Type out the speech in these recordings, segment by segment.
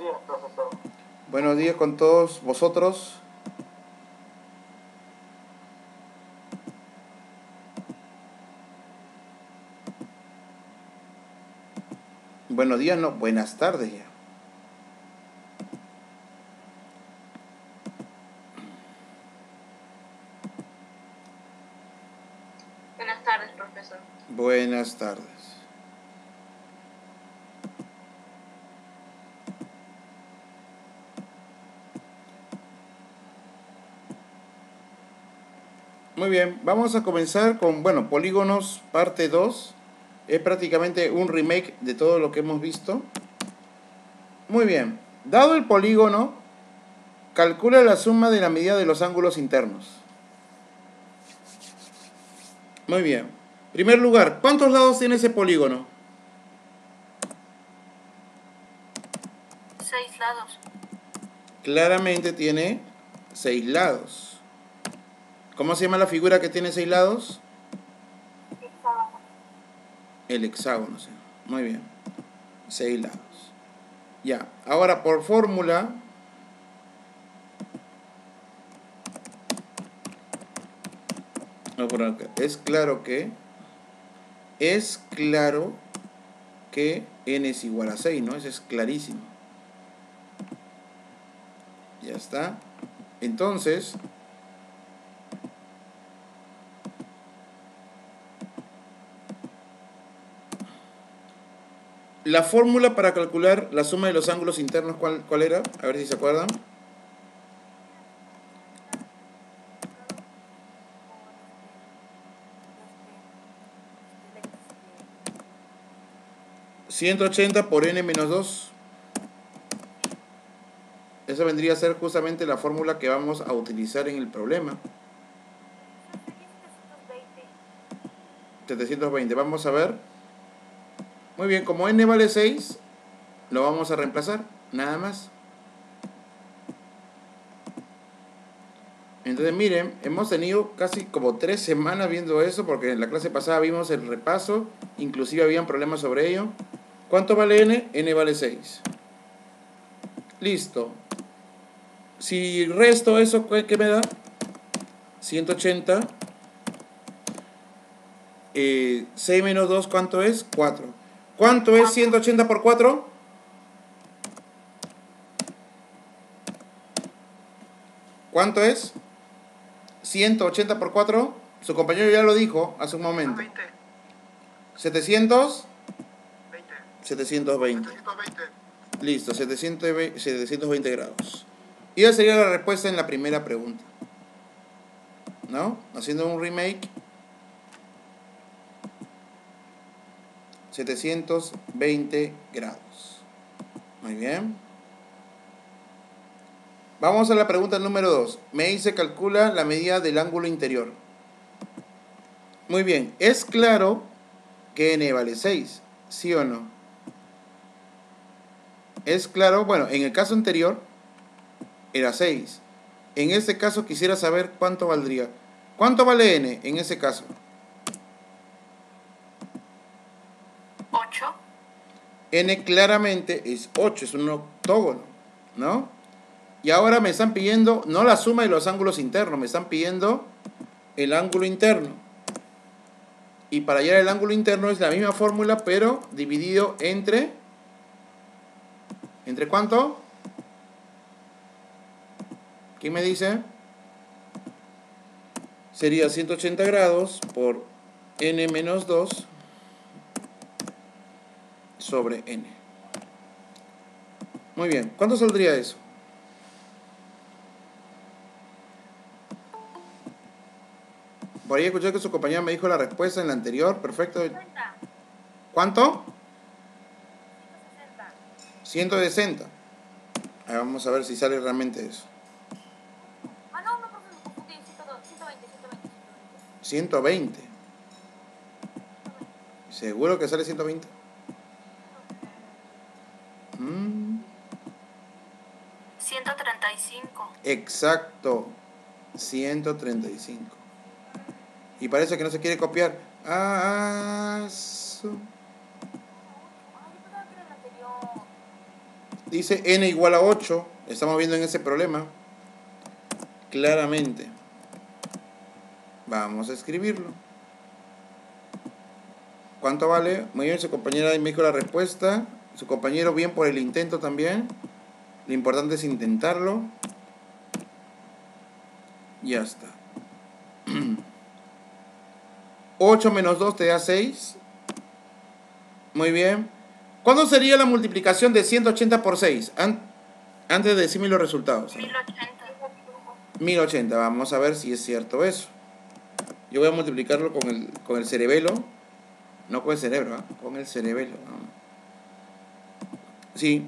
días, profesor. Buenos días con todos vosotros. Buenos días, no, buenas tardes ya. Buenas tardes, profesor. Buenas tardes. Bien, vamos a comenzar con, bueno, Polígonos parte 2. Es prácticamente un remake de todo lo que hemos visto. Muy bien, dado el polígono, calcula la suma de la medida de los ángulos internos. Muy bien. Primer lugar, ¿cuántos lados tiene ese polígono? Seis lados. Claramente tiene seis lados. ¿Cómo se llama la figura que tiene seis lados? El hexágono, sí. Muy bien. Seis lados. Ya. Ahora, por fórmula, poner acá. es claro que es claro que n es igual a 6, ¿no? Eso es clarísimo. Ya está. Entonces, la fórmula para calcular la suma de los ángulos internos, ¿cuál, cuál era? A ver si se acuerdan. ¿180 por n menos 2? Esa vendría a ser justamente la fórmula que vamos a utilizar en el problema. 720. Vamos a ver. Muy bien, como n vale 6, lo vamos a reemplazar. Nada más. Entonces miren, hemos tenido casi como tres semanas viendo eso porque en la clase pasada vimos el repaso, inclusive habían problemas sobre ello. ¿Cuánto vale n? n vale 6. Listo. Si resto eso, ¿qué me da? 180. Eh, 6 menos 2, ¿cuánto es? 4. ¿Cuánto es 180 por 4? ¿Cuánto es? 180 por 4. Su compañero ya lo dijo hace un momento. 700. 720. 720. Listo, 720, 720 grados. Y esa sería la respuesta en la primera pregunta. ¿No? Haciendo un remake. 720 grados. Muy bien. Vamos a la pregunta número 2. Me dice calcula la medida del ángulo interior. Muy bien. Es claro que n vale 6. ¿Sí o no? Es claro, bueno, en el caso anterior era 6. En este caso quisiera saber cuánto valdría. ¿Cuánto vale n en ese caso? 8. n claramente es 8, es un octógono, ¿no? Y ahora me están pidiendo no la suma de los ángulos internos, me están pidiendo el ángulo interno. Y para hallar el ángulo interno es la misma fórmula, pero dividido entre... ¿Entre cuánto? ¿Quién me dice? Sería 180 grados por n menos 2 sobre n. Muy bien, ¿cuánto saldría eso? Por ahí escuché que su compañera me dijo la respuesta en la anterior, perfecto. ¿Cuánto? 160. Ahí vamos a ver si sale realmente eso. Ah, no, no, profe, me confundí. 120, 120, 120. ¿Seguro que sale 120? Mm, 135. exacto. 135. Y parece que no se quiere copiar. Ah. Dice n igual a 8. Estamos viendo en ese problema. Claramente. Vamos a escribirlo. ¿Cuánto vale? Muy bien, su compañera me dijo la respuesta. Su compañero bien por el intento también. Lo importante es intentarlo. Ya está. 8 menos 2 te da 6. Muy bien. ¿Cuándo sería la multiplicación de 180 por 6? antes de decirme los resultados. 1080. 1080. Vamos a ver si es cierto eso. Yo voy a multiplicarlo con el, con el cerebelo. No con el cerebro, ¿eh? con el cerebelo. Sí.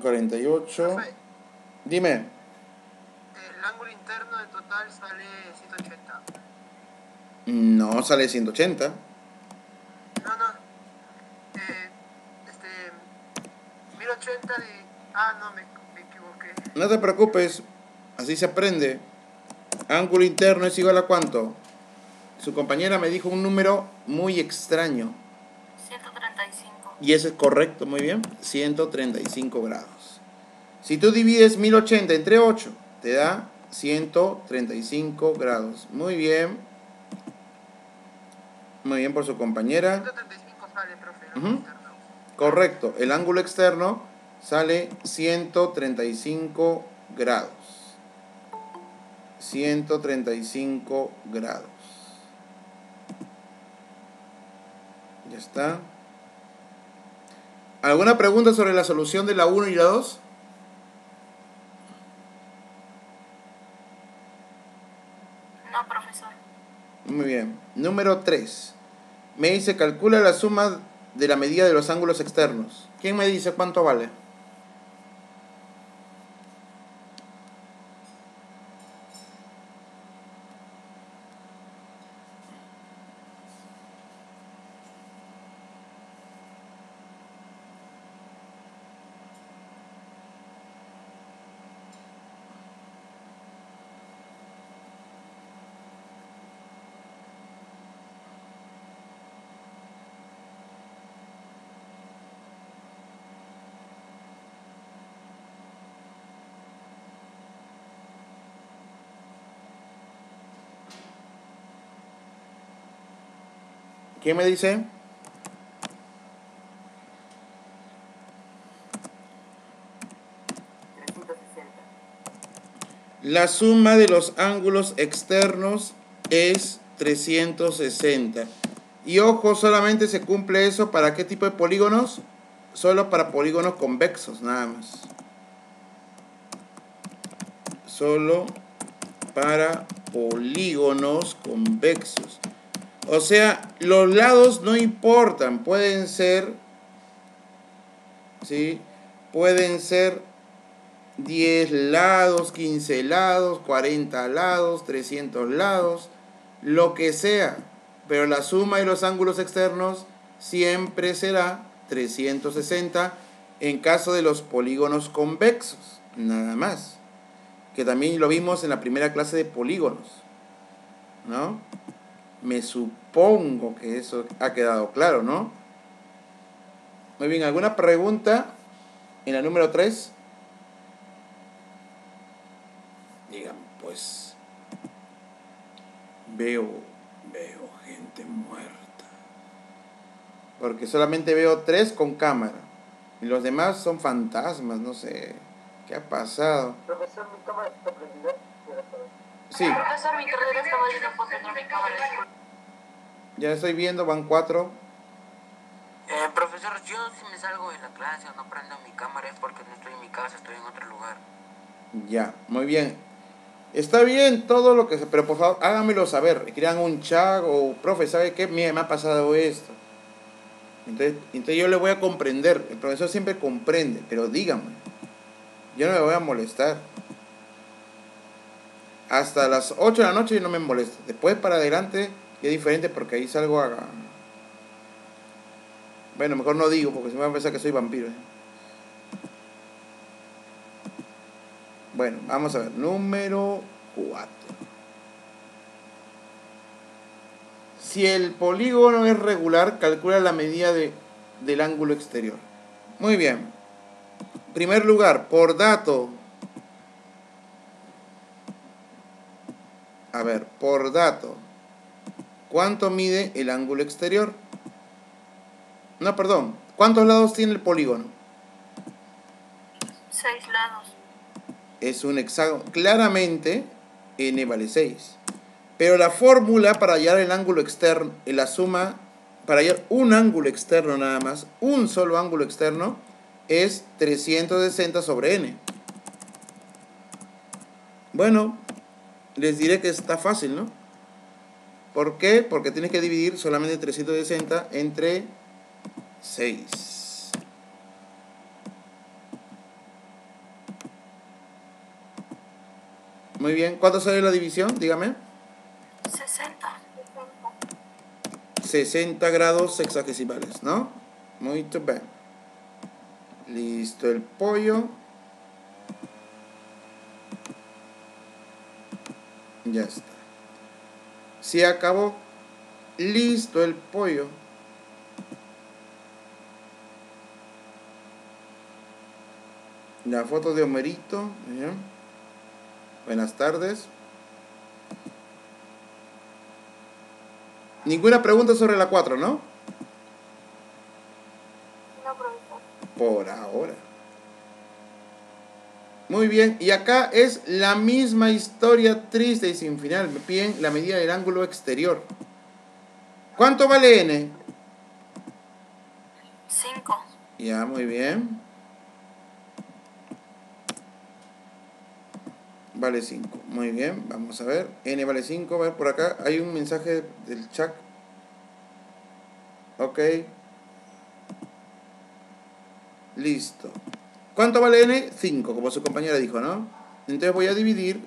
48. Dime. El ángulo interno de total sale 180. No, sale 180. No, no. Eh, este. 1080 de. Ah, no, me, me equivoqué. No te preocupes, así se aprende. Ángulo interno es igual a cuánto? Su compañera me dijo un número muy extraño. 135. Y ese es correcto, muy bien. 135 grados. Si tú divides 1080 entre 8, te da 135 grados. Muy bien. Muy bien por su compañera. 135 sale, profe. ángulo interno. Correcto. El ángulo externo sale 135 grados. 135 grados. Ya está. ¿Alguna pregunta sobre la solución de la 1 y la 2? No, profesor. Muy bien. Número 3. Me dice, calcula la suma de la medida de los ángulos externos. ¿Quién me dice cuánto vale? ¿Quién me dice? La suma de los ángulos externos es 360. Y ojo, solamente se cumple eso para qué tipo de polígonos? Solo para polígonos convexos, nada más. Solo para polígonos convexos. O sea, los lados no importan, pueden ser, ¿sí? Pueden ser 10 lados, 15 lados, 40 lados, 300 lados, lo que sea. Pero la suma de los ángulos externos siempre será 360 en caso de los polígonos convexos, nada más. Que también lo vimos en la primera clase de polígonos, ¿no? Me supongo que eso ha quedado claro, ¿no? Muy bien, ¿alguna pregunta en la número 3? Digan, pues veo, veo gente muerta. Porque solamente veo tres con cámara. Y los demás son fantasmas, no sé. ¿Qué ha pasado? Profesor. Sí, mi estaba ya estoy viendo, van cuatro. Eh, profesor, yo si me salgo de la clase o no prendo mi cámara es porque no estoy en mi casa, estoy en otro lugar. Ya, muy bien. Está bien todo lo que se... Pero por favor, háganmelo saber. Crean un chat o, profe, ¿sabe qué? Mira, me ha pasado esto. Entonces, entonces yo le voy a comprender. El profesor siempre comprende, pero díganme. Yo no me voy a molestar. Hasta las 8 de la noche yo no me molesto. Después para adelante es diferente porque ahí salgo a... Bueno, mejor no digo porque se me va a pensar que soy vampiro. ¿eh? Bueno, vamos a ver. Número 4. Si el polígono es regular, calcula la medida de del ángulo exterior. Muy bien. Primer lugar, por dato. A ver, por dato. ¿Cuánto mide el ángulo exterior? No, perdón. ¿Cuántos lados tiene el polígono? Seis lados. Es un hexágono. Claramente, n vale 6. Pero la fórmula para hallar el ángulo externo, la suma, para hallar un ángulo externo nada más, un solo ángulo externo, es 360 sobre n. Bueno, les diré que está fácil, ¿no? ¿Por qué? Porque tienes que dividir solamente 360 entre 6. Muy bien. ¿Cuánto sale la división? Dígame. 60. 60 grados sexagesimales, ¿no? Muy bien. Listo el pollo. Ya está. Se acabó. Listo el pollo. La foto de Homerito. Buenas tardes. Ninguna pregunta sobre la 4, ¿no? No, profesor. Por ahora. Muy bien, y acá es la misma historia triste y sin final. Me piden la medida del ángulo exterior. ¿Cuánto vale n? 5. Ya, muy bien. Vale 5. Muy bien, vamos a ver. n vale 5. A ver, por acá hay un mensaje del chat. Ok. Listo. ¿Cuánto vale n? 5, como su compañera dijo, ¿no? Entonces voy a dividir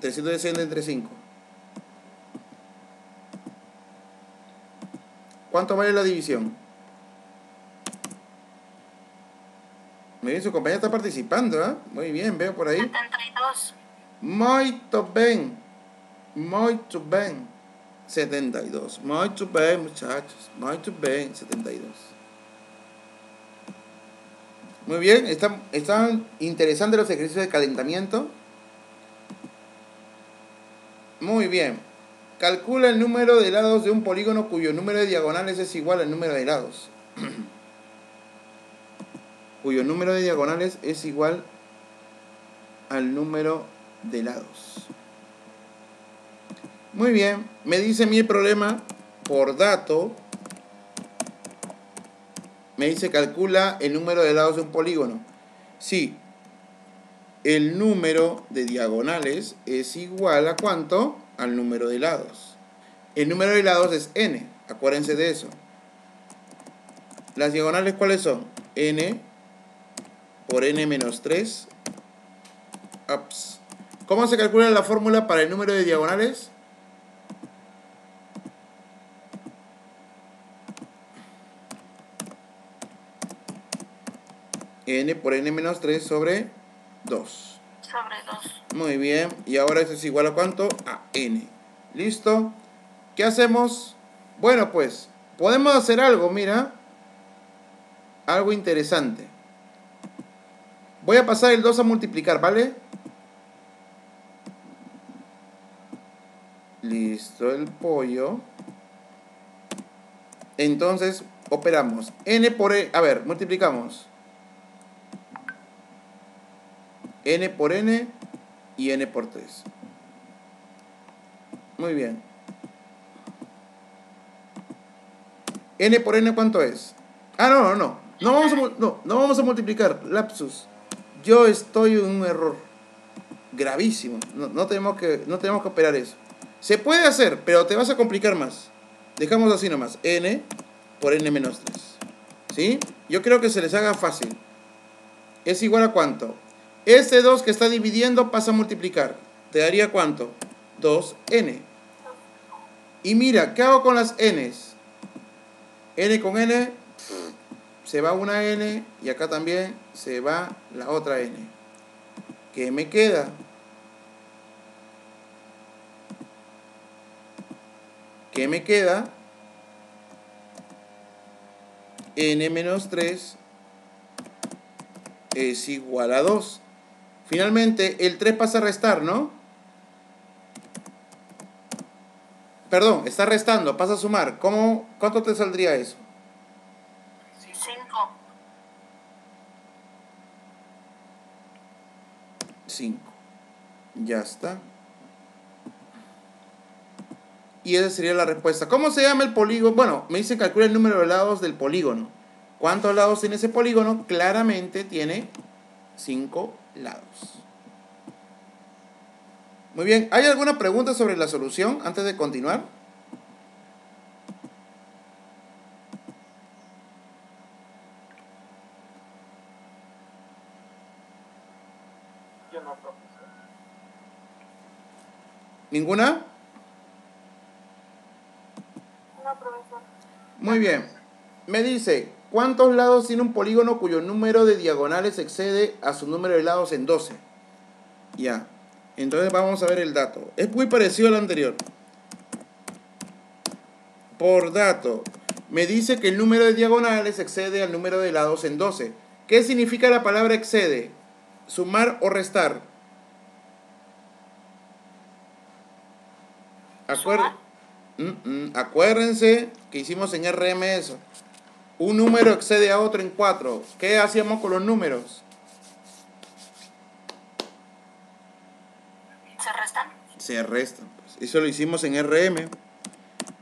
360 entre 5. ¿Cuánto vale la división? Muy bien, su compañera está participando, ¿eh? Muy bien, veo por ahí. 72. Muito bem. Muito bem. 72. Muito bem, muchachos. Muito bem, 72. Muy bien, están, interesantes los ejercicios de calentamiento. Muy bien. Calcula el número de lados de un polígono cuyo número de diagonales es igual al número de lados. cuyo número de diagonales es igual al número de lados. Muy bien, me dice mi problema por dato. Me dice calcula el número de lados de un polígono. Sí, el número de diagonales es igual a cuánto? Al número de lados. El número de lados es n, acuérdense de eso. Las diagonales cuáles son? n por n menos 3. Ups. ¿Cómo se calcula la fórmula para el número de diagonales? N por n menos 3 sobre 2. Sobre 2. Muy bien. Y ahora eso es igual a cuánto? A n. ¿Listo? ¿Qué hacemos? Bueno, pues, podemos hacer algo, mira. Algo interesante. Voy a pasar el 2 a multiplicar, ¿vale? Listo el pollo. Entonces, operamos. n por e. A ver, multiplicamos. N por n y n por 3. Muy bien. n por n cuánto es? Ah, no, no, no. No vamos a, no, no vamos a multiplicar. Lapsus. Yo estoy en un error gravísimo. No, no tenemos que, no tenemos que operar eso. Se puede hacer, pero te vas a complicar más. Dejamos así nomás. n por n menos 3. ¿Sí? Yo creo que se les haga fácil. ¿Es igual a cuánto? Este 2 que está dividiendo pasa a multiplicar. ¿Te daría cuánto? 2n. Y mira, ¿qué hago con las n's? n con n, se va una n y acá también se va la otra n. ¿Qué me queda? ¿Qué me queda? n menos 3 es igual a 2. Finalmente, el 3 pasa a restar, ¿no? Perdón, está restando, pasa a sumar. ¿Cómo, ¿Cuánto te saldría eso? 5. 5. Ya está. Y esa sería la respuesta. ¿Cómo se llama el polígono? Bueno, me dice calcula el número de lados del polígono. ¿Cuántos lados tiene ese polígono? Claramente tiene 5 lados. Muy bien, ¿hay alguna pregunta sobre la solución antes de continuar? Yo no, profesor. ¿Ninguna? No, profesor. Muy bien. Me dice, ¿cuántos lados tiene un polígono cuyo número de diagonales excede a su número de lados en 12? Ya. Entonces vamos a ver el dato. Es muy parecido al anterior. Por dato, me dice que el número de diagonales excede al número de lados en 12. ¿Qué significa la palabra excede? ¿Sumar o restar? Acuer- Mm, mm. Acuérdense que hicimos en RM eso. Un número excede a otro en 4. ¿Qué hacíamos con los números? ¿Se restan? Se restan. pues. Eso lo hicimos en RM.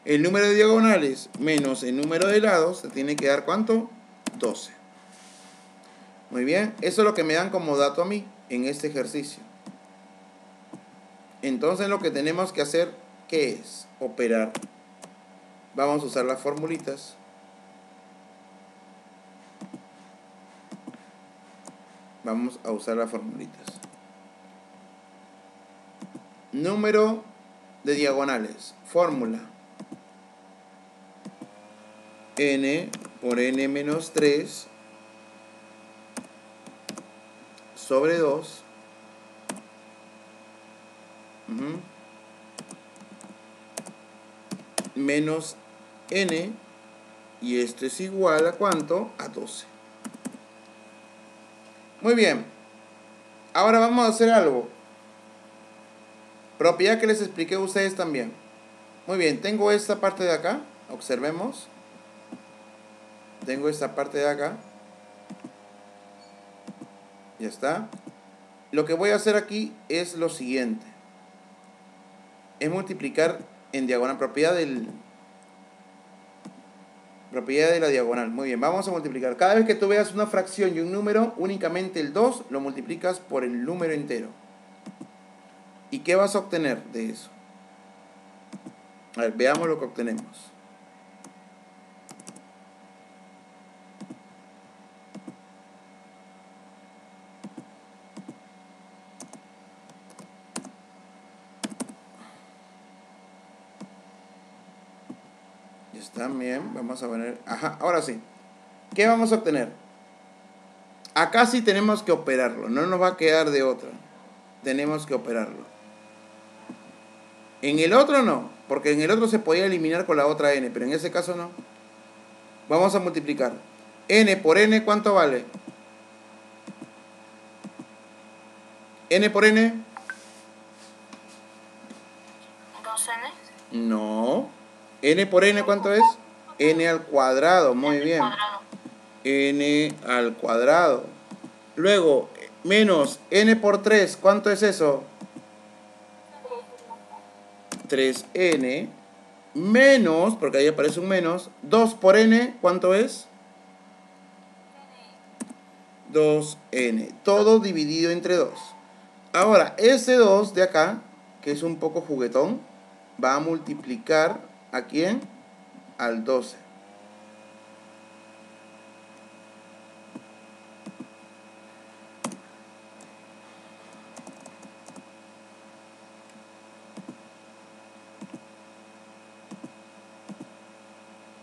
El número de diagonales menos el número de lados se tiene que dar cuánto? 12. Muy bien. Eso es lo que me dan como dato a mí en este ejercicio. Entonces lo que tenemos que hacer, ¿qué es? Operar. Vamos a usar las formulitas. Vamos a usar las formulitas. Número de diagonales. Fórmula. n por n menos 3 sobre 2 Ujú. menos n y esto es igual a cuánto? A 12. Muy bien. Ahora vamos a hacer algo. Propiedad que les expliqué a ustedes también. Muy bien, tengo esta parte de acá. Observemos. Tengo esta parte de acá. Ya está. Lo que voy a hacer aquí es lo siguiente. Es multiplicar en diagonal. Propiedad del... Propiedad de la diagonal. Muy bien, vamos a multiplicar. Cada vez que tú veas una fracción y un número, únicamente el 2 lo multiplicas por el número entero. ¿Y qué vas a obtener de eso? A ver, veamos lo que obtenemos. Bien, vamos a poner... Ajá, ahora sí. ¿Qué vamos a obtener? Acá sí tenemos que operarlo, no nos va a quedar de otra. Tenemos que operarlo. En el otro no, porque en el otro se podía eliminar con la otra n, pero en ese caso no. Vamos a multiplicar. n por n, ¿cuánto vale? n por n, 2n no. N por n, ¿cuánto es? n al cuadrado, muy bien. n al cuadrado. Luego, menos n por 3, ¿cuánto es eso? 3n menos, porque ahí aparece un menos, 2 por n, ¿cuánto es? 2n. Todo dividido entre 2. Ahora, ese 2 de acá, que es un poco juguetón, va a multiplicar a quién? Al 12.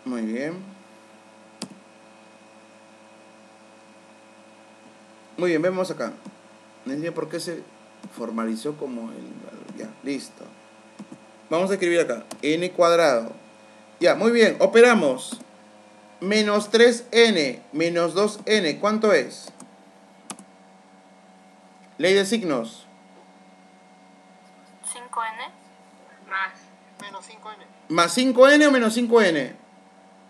Muy bien. Muy bien, vemos acá. No entiendo por qué se formalizó como el... Ya, listo. Vamos a escribir acá. n cuadrado. Ya, muy bien. Operamos. menos 3n menos 2n, ¿cuánto es? Ley de signos. 5N. Más. Menos 5N. ¿Más 5n o menos 5n?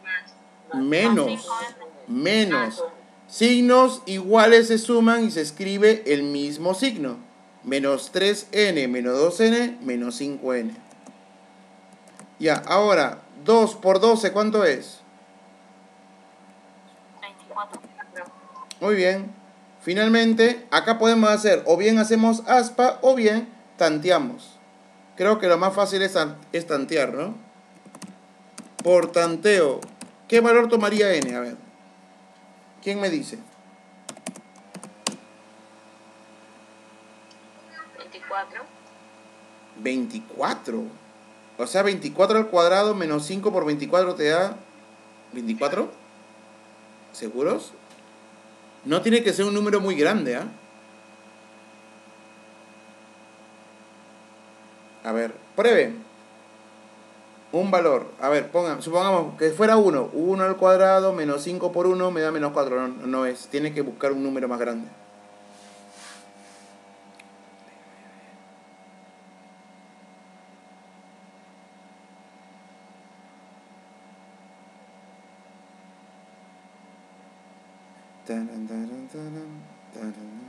Más. Menos. 5N. Menos. Signos iguales se suman y se escribe el mismo signo. Menos 3n menos 2n menos 5n. Ya, ahora, 2 por 12, ¿cuánto es? 24. Muy bien. Finalmente, acá podemos hacer, o bien hacemos aspa, o bien tanteamos. Creo que lo más fácil es, es tantear, ¿no? Por tanteo, ¿qué valor tomaría n? A ver. ¿Quién me dice? 24. 24. O sea, 24 al cuadrado menos 5 por 24 te da 24. ¿Seguros? No tiene que ser un número muy grande, ¿ah? A ver, prueben. Un valor. A ver, pongan, supongamos que fuera 1. 1 al cuadrado menos 5 por 1 me da menos 4. No, no es. Tiene que buscar un número más grande. Taran, taran, taran, taran.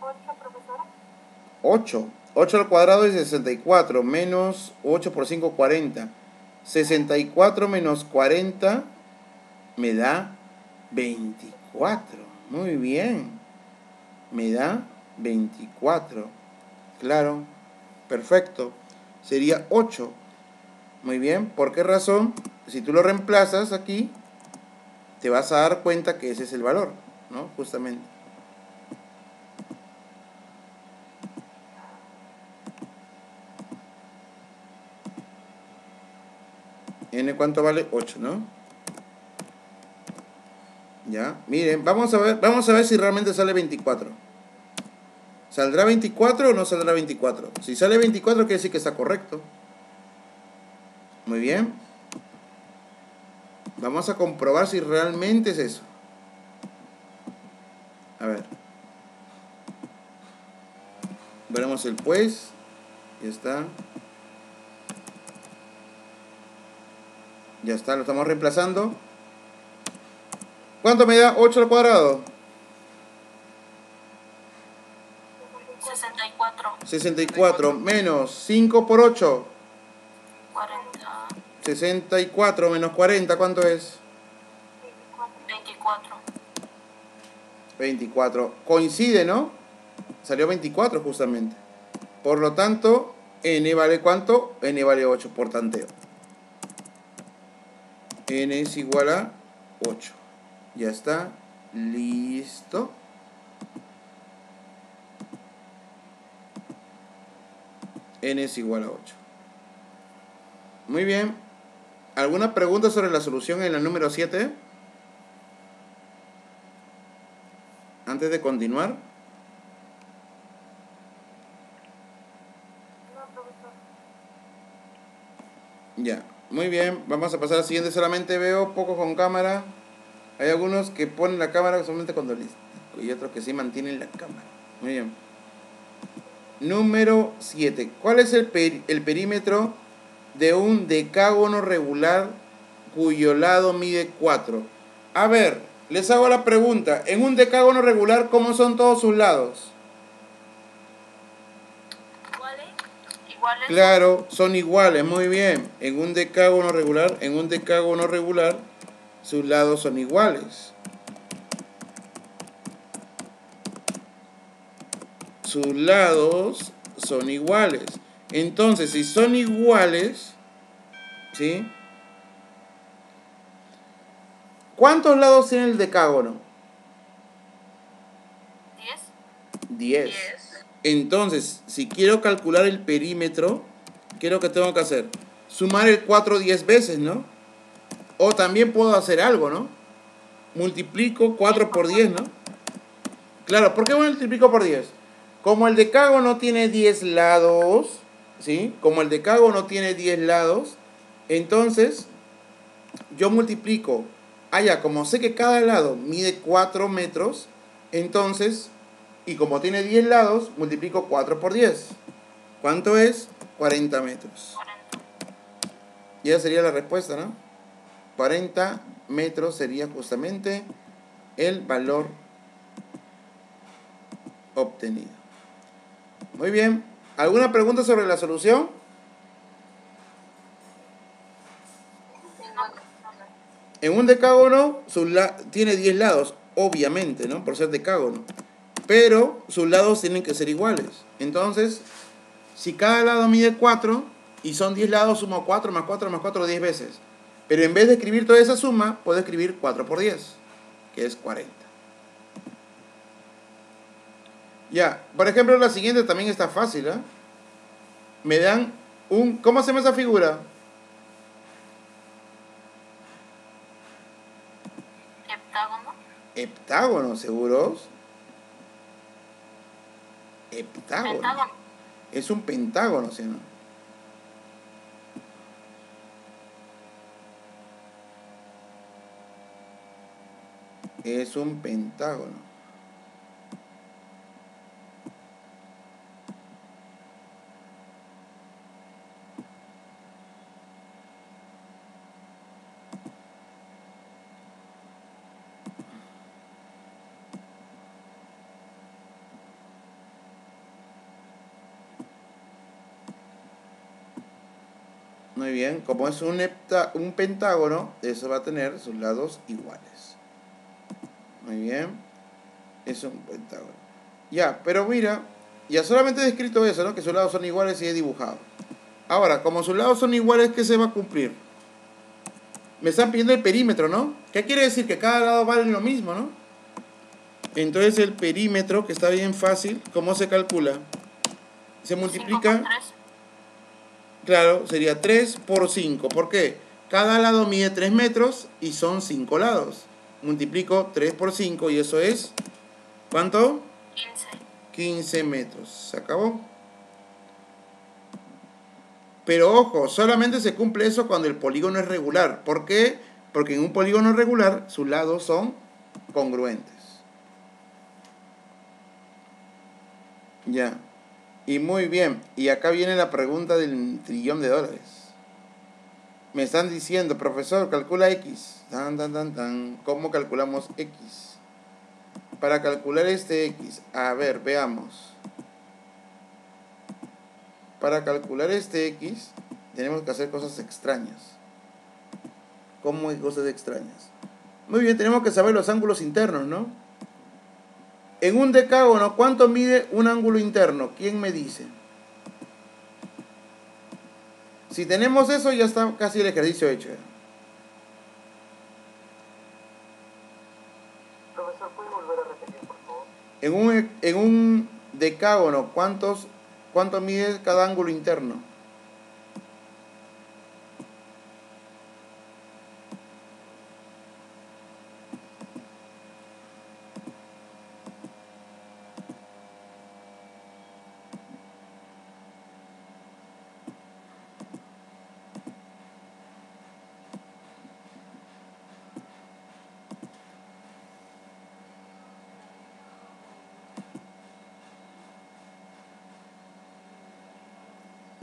8, profesora. 8. 8 al cuadrado es 64. Menos 8 por 5, 40. 64 menos 40 me da 24. Muy bien. Me da 24. Claro. Perfecto. Sería 8. Muy bien. ¿Por qué razón? Si tú lo reemplazas aquí, te vas a dar cuenta que ese es el valor. ¿No? Justamente. N cuánto vale 8 no ya miren vamos a ver vamos a ver si realmente sale 24 saldrá 24 o no saldrá 24 si sale 24 quiere decir que está correcto. Muy bien. Vamos a comprobar si realmente es eso. A ver. Veremos el pues. Ya está Ya está, lo estamos reemplazando. ¿Cuánto me da 8 al cuadrado? 64. 64 menos 5 por 8. 40. 64 menos 40, ¿cuánto es? 24. 24. Coincide, ¿no? Salió 24 justamente. Por lo tanto, n vale cuánto? n vale 8 por tanteo. N es igual a 8. Ya está. Listo. n es igual a 8. Muy bien. ¿Alguna pregunta sobre la solución en la número 7? Antes de continuar. No, profesor. Ya, muy bien. Vamos a pasar al siguiente. Solamente veo pocos con cámara. Hay algunos que ponen la cámara solamente cuando les y otros que sí mantienen la cámara. Muy bien. Número 7. ¿Cuál es el, per- el perímetro de un decágono regular cuyo lado mide 4? A ver, les hago la pregunta. En un decágono regular, ¿cómo son todos sus lados? ¿Iguales? ¿Iguales? Claro, son iguales, muy bien. En un decágono regular, en un decágono regular, sus lados son iguales. Sus lados son iguales. Entonces, si son iguales, ¿sí? ¿Cuántos lados tiene el decágono? 10. 10. Entonces, si quiero calcular el perímetro, ¿qué es lo que tengo que hacer? Sumar el 4 10 veces, ¿no? O también puedo hacer algo, ¿no? Multiplico 4 por 10, ¿no? Claro, ¿por qué multiplico por 10? Como el decágono tiene 10 lados, ¿sí? Como el decágono tiene 10 lados, entonces yo multiplico, ah ya, como sé que cada lado mide 4 metros, entonces, y como tiene 10 lados, multiplico 4 por 10. ¿Cuánto es? 40 metros. 40. Y esa sería la respuesta, ¿no? 40 metros sería justamente el valor obtenido. Muy bien. ¿Alguna pregunta sobre la solución? En un decágono tiene 10 lados, obviamente, ¿no? Por ser decágono. Pero sus lados tienen que ser iguales. Entonces, si cada lado mide 4 y son 10 lados, sumo 4 más 4 más 4 10 veces. Pero en vez de escribir toda esa suma, puedo escribir 4 por 10, que es 40. Ya, por ejemplo, la siguiente también está fácil, ¿ah? Me dan un... ¿Cómo hacemos esa figura? Heptágono. Heptágono, ¿seguros? Heptágono. Pentágono. Es un pentágono, ¿sí no? Es un pentágono. Bien, como es un, hepta- un pentágono, eso va a tener sus lados iguales. Muy bien, es un pentágono. Ya, pero mira, ya solamente he descrito eso, ¿no? Que sus lados son iguales y he dibujado. Ahora, como sus lados son iguales, ¿qué se va a cumplir? Me están pidiendo el perímetro, ¿no? ¿Qué quiere decir? Que cada lado vale lo mismo, ¿no? Entonces el perímetro, que está bien fácil, ¿cómo se calcula? Se multiplica... 5 por 3. Claro, sería 3 por 5. ¿Por qué? Cada lado mide 3 metros y son 5 lados. Multiplico 3 por 5 y eso es... ¿Cuánto? 15. 15 metros. ¿Se acabó? Pero ojo, solamente se cumple eso cuando el polígono es regular. ¿Por qué? Porque en un polígono regular sus lados son congruentes. Ya. Y muy bien. Y acá viene la pregunta del trillón de dólares. Me están diciendo, profesor, calcula X. Tan, tan, tan, tan. ¿Cómo calculamos X? Para calcular este X, a ver, veamos. Para calcular este X, tenemos que hacer cosas extrañas. ¿Cómo hay cosas extrañas? Muy bien, tenemos que saber los ángulos internos, ¿no? En un decágono, ¿cuánto mide un ángulo interno? ¿Quién me dice? Si tenemos eso, ya está casi el ejercicio hecho. Profesor, ¿puede volver a repetir, por favor? En un, en un decágono, ¿cuántos, ¿cuánto mide cada ángulo interno?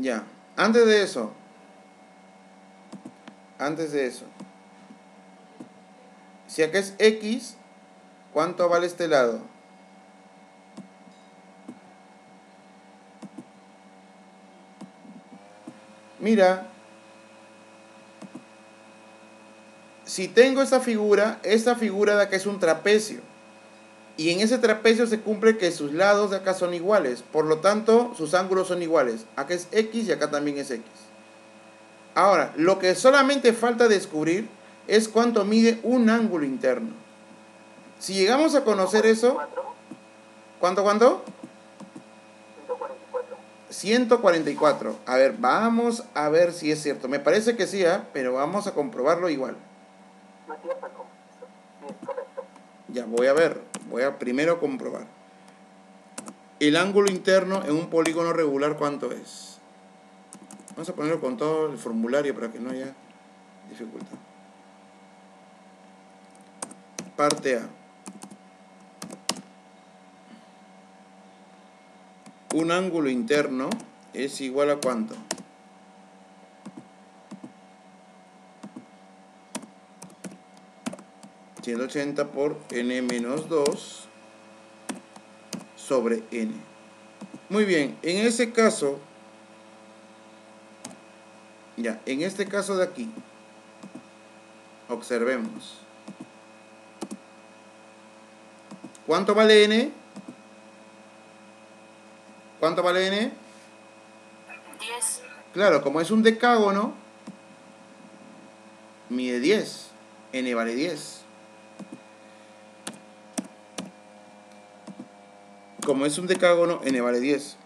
Ya, antes de eso, antes de eso, si acá es X, ¿cuánto vale este lado? Mira, si tengo esta figura, esta figura de acá es un trapecio. Y en ese trapecio se cumple que sus lados de acá son iguales. Por lo tanto, sus ángulos son iguales. Acá es X y acá también es X. Ahora, lo que solamente falta descubrir es cuánto mide un ángulo interno. Si llegamos a conocer eso, 144, ¿cuánto, cuánto? 144. 144. A ver, vamos a ver si es cierto. Me parece que sí, ¿ah? pero vamos a comprobarlo igual. Ya, voy a ver. Voy a primero comprobar. El ángulo interno en un polígono regular, ¿cuánto es? Vamos a ponerlo con todo el formulario para que no haya dificultad. Parte A. Un ángulo interno es igual a cuánto? ¿180 por n menos 2 sobre n. Muy bien, en ese caso, ya, en este caso de aquí, observemos. ¿Cuánto vale n? ¿Cuánto vale n? 10. Claro, como es un decágono, mide 10. n vale 10. Como es un decágono, n vale 10.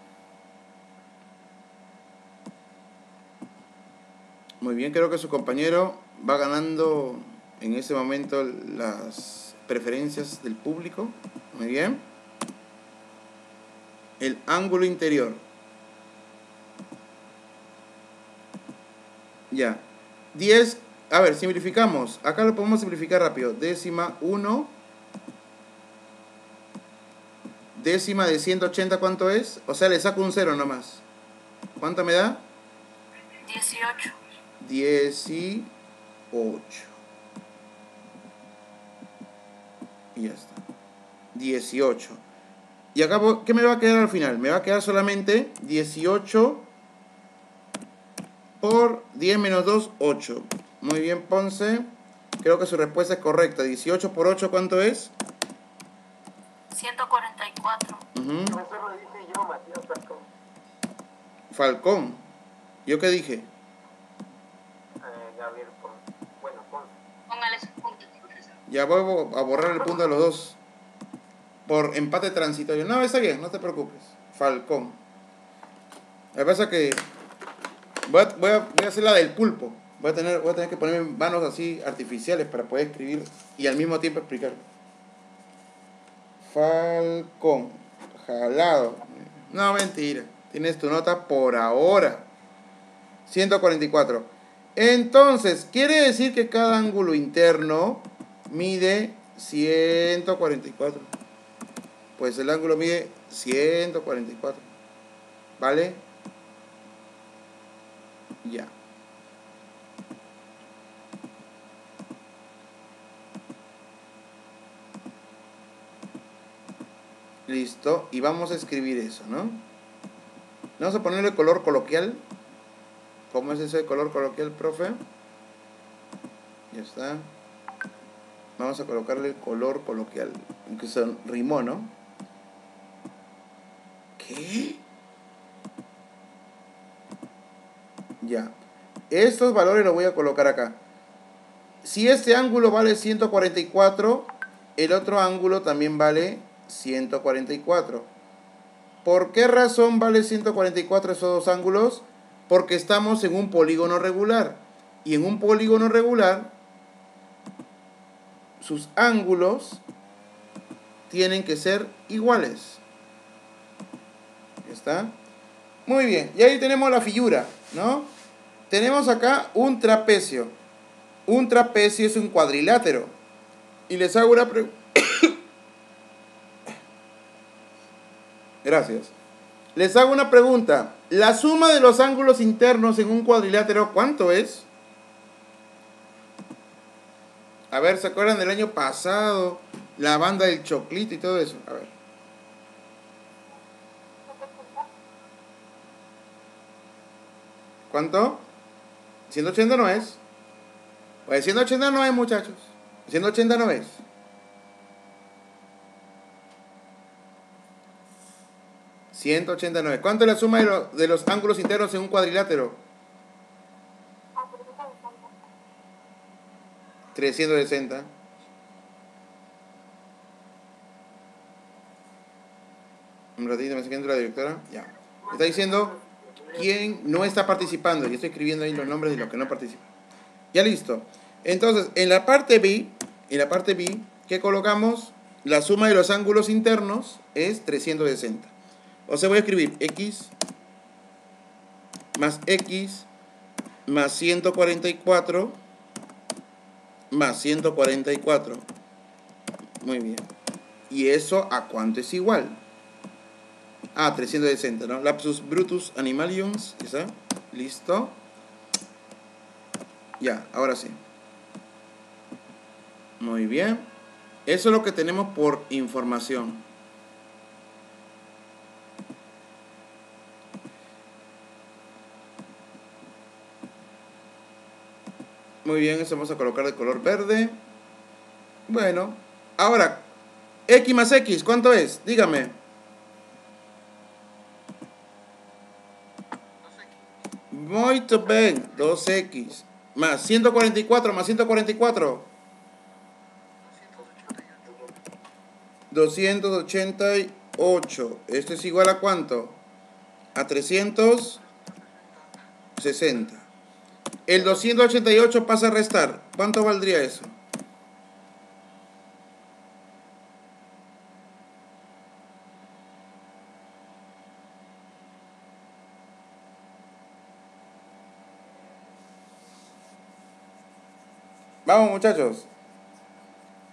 Muy bien, creo que su compañero va ganando en este momento las preferencias del público. Muy bien. El ángulo interior. Ya. 10. A ver, simplificamos. Acá lo podemos simplificar rápido. Décima 1. Décima de 180, ¿cuánto es? O sea, le saco un 0 nomás. ¿Cuánto me da? 18. 18. Y ya está. 18. Y acá, ¿qué me va a quedar al final? Me va a quedar solamente 18 por 10 menos 2, 8. Muy bien, Ponce. Creo que su respuesta es correcta. 18 por 8, ¿cuánto es? 144. Ujú. Profesor, lo dije yo, Matías Falcón. Falcón. ¿Yo qué dije? Eh, Gabriel Pon. Bueno, Pon. Póngale sus puntos, profesor. Ya voy a borrar el punto de los dos. Por empate transitorio. No, está bien, no te preocupes. Falcón. Lo que pasa que voy a, voy, a, voy a hacer la del pulpo. Voy a, tener, voy a tener que ponerme manos así artificiales para poder escribir y al mismo tiempo explicar. Falcón. Jalado. No, mentira. Tienes tu nota por ahora. 144. Entonces, quiere decir que cada ángulo interno mide 144. Pues el ángulo mide 144. ¿Vale? Ya. Listo. Y vamos a escribir eso, ¿no? Vamos a ponerle color coloquial. ¿Cómo es ese color coloquial, profe? Ya está. Vamos a colocarle el color coloquial. Que son rimó, ¿no? ¿Qué? Ya. Estos valores los voy a colocar acá. Si este ángulo vale 144, el otro ángulo también vale 144. ¿Por qué razón vale 144 esos dos ángulos? Porque estamos en un polígono regular. Y en un polígono regular, sus ángulos tienen que ser iguales. ¿Está? Muy bien. Y ahí tenemos la figura, ¿no? Tenemos acá un trapecio. Un trapecio es un cuadrilátero. Y les hago una pregunta. Gracias. Les hago una pregunta. La suma de los ángulos internos en un cuadrilátero, ¿cuánto es? A ver, ¿se acuerdan del año pasado? La banda del choclito y todo eso. A ver. ¿Cuánto? 180 no es. Pues 180 no es, muchachos. 180 no es. ¿189? ¿Cuánto es la suma de, de los ángulos internos en un cuadrilátero? 360. Un ratito, me está la directora. Ya. Está diciendo quién no está participando. Y estoy escribiendo ahí los nombres de los que no participan. Ya listo. Entonces, en la parte B, en la parte B, ¿qué colocamos? La suma de los ángulos internos es 360. O sea, voy a escribir x más x más 144 más 144. Muy bien. ¿Y eso a cuánto es igual? Ah, 360, ¿no? Lapsus Brutus Animaliums. ¿Esa? Listo. Ya, ahora sí. Muy bien. Eso es lo que tenemos por información. Muy bien, eso vamos a colocar de color verde. Bueno, ahora, X más X, ¿cuánto es? Dígame. Muy bien, 2X. Más 144, más 144. 288. ¿Esto es igual a cuánto? A 360. El 288 pasa a restar. ¿Cuánto valdría eso? Vamos muchachos.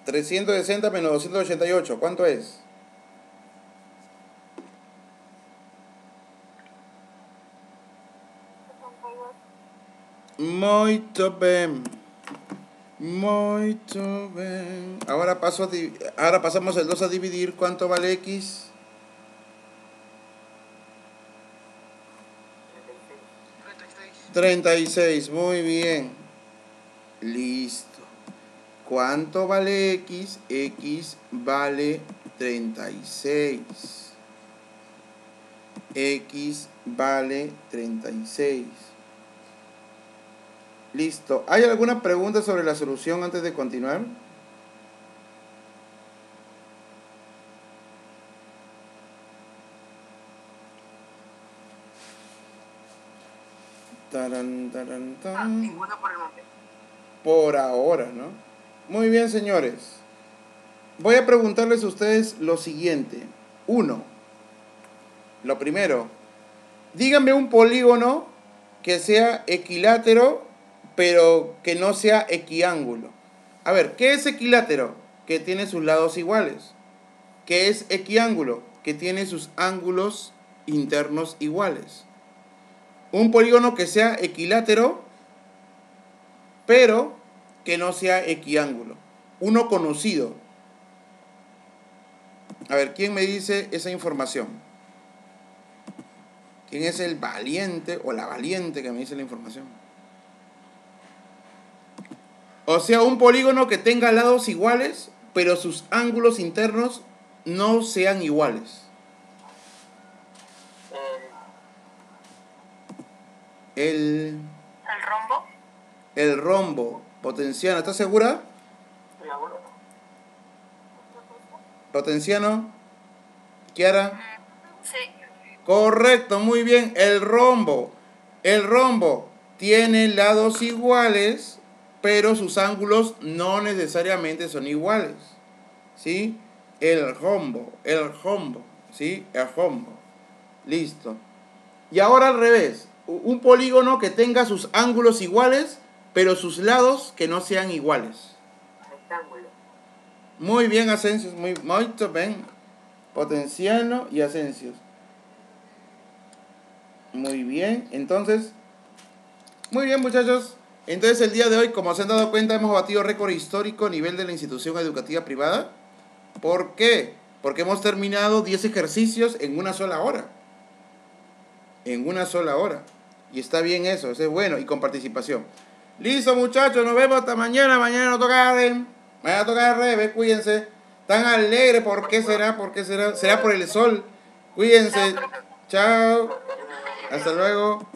360 menos 288. ¿Cuánto es? Muito bem. Muito bem. Ahora, paso a ahora pasamos el 2 a dividir. ¿Cuánto vale X? 36. Muy bien. Listo. ¿Cuánto vale X? X vale 36. X vale 36. Listo. ¿Hay alguna pregunta sobre la solución antes de continuar? Taran, taran, Ah, tan. ninguna por el momento. Por ahora, ¿no? Muy bien, señores. Voy a preguntarles a ustedes lo siguiente. Uno. Lo primero. Díganme un polígono que sea equilátero, pero que no sea equiángulo. A ver, ¿qué es equilátero? Que tiene sus lados iguales. ¿Qué es equiángulo? Que tiene sus ángulos internos iguales. Un polígono que sea equilátero, pero que no sea equiángulo. Uno conocido. A ver, ¿quién me dice esa información? ¿Quién es el valiente o la valiente que me dice la información? O sea, un polígono que tenga lados iguales, pero sus ángulos internos no sean iguales. El, ¿El rombo? el rombo potenciano, ¿estás segura? Potenciano. Kiara. Sí. Correcto, muy bien. El rombo. El rombo tiene lados iguales, pero sus ángulos no necesariamente son iguales. ¿Sí? El rombo, el rombo, ¿sí? El rombo. Listo. Y ahora al revés. Un polígono que tenga sus ángulos iguales, pero sus lados que no sean iguales. Rectángulo. Muy bien, Asencios. Muy, muy bien. Potenciano y Asencios. Muy bien. Entonces, muy bien, muchachos. Entonces, el día de hoy, como se han dado cuenta, hemos batido récord histórico a nivel de la institución educativa privada. ¿Por qué? Porque hemos terminado 10 ejercicios en una sola hora. En una sola hora. Y está bien eso, eso es bueno. Y con participación. Listo, muchachos, nos vemos hasta mañana. Mañana nos toca. Mañana toca Rebe, cuídense. Tan alegre, ¿por qué será? ¿Por qué será? Será por el sol. Cuídense. Chao. Hasta luego.